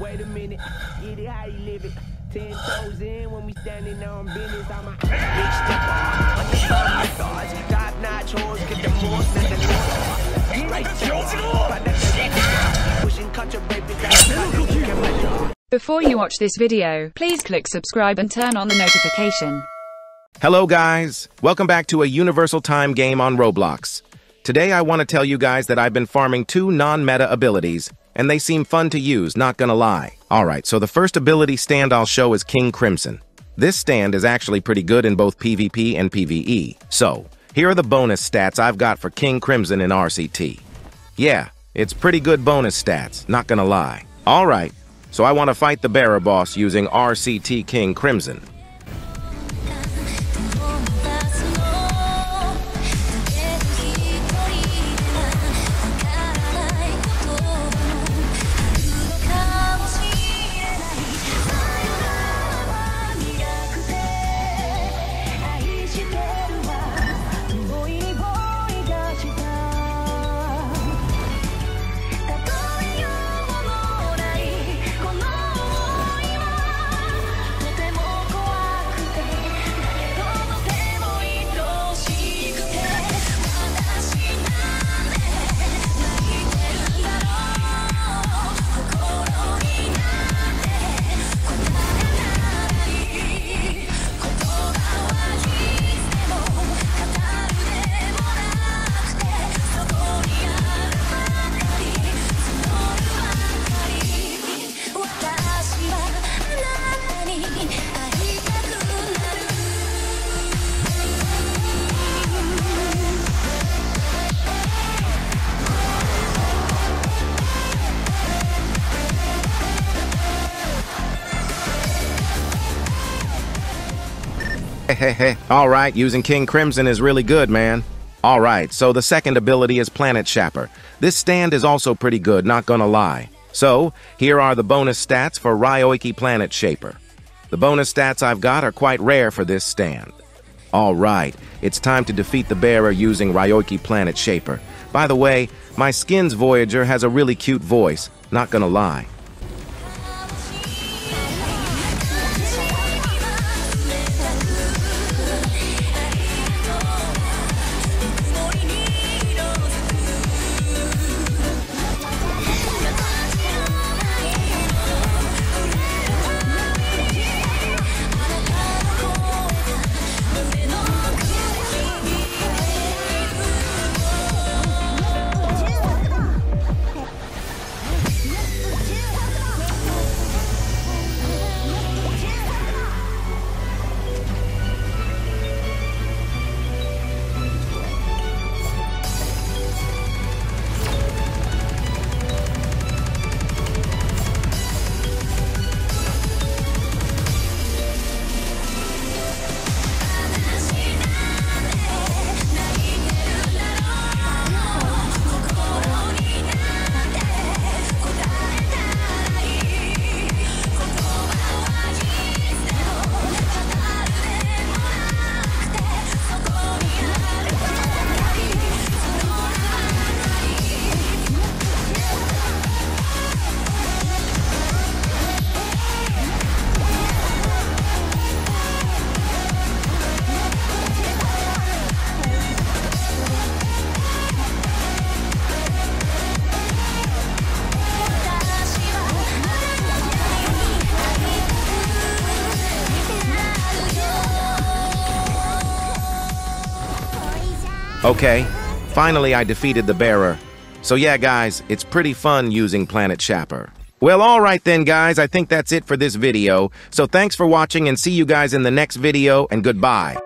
Wait a minute, get it how you live it. Ten toes in when we standing on business. I'm a big stepper. Understand my thoughts. Top notch hoes, get the most and the most. Right there. Pushing culture, baby. Before you watch this video, please click subscribe and turn on the notification. Hello guys, welcome back to a Universal Time game on Roblox. Today I want to tell you guys that I've been farming two non-meta abilities, and they seem fun to use, not gonna lie. Alright, so the first ability stand I'll show is King Crimson. This stand is actually pretty good in both PvP and PvE. So, here are the bonus stats I've got for King Crimson in RCT. Yeah, it's pretty good bonus stats, not gonna lie. Alright, so I want to fight the bearer boss using RCT King Crimson. Alright, using King Crimson is really good, man. Alright, so the second ability is Planet Shaper. This stand is also pretty good, not gonna lie. So, here are the bonus stats for Ryoiki Planet Shaper. The bonus stats I've got are quite rare for this stand. Alright, it's time to defeat the bearer using Ryoiki Planet Shaper. By the way, my Skins Voyager has a really cute voice, not gonna lie. Okay, finally I defeated the bearer. So yeah, guys, it's pretty fun using Planet Shaper. Well, alright then, guys, I think that's it for this video. So thanks for watching and see you guys in the next video, and goodbye.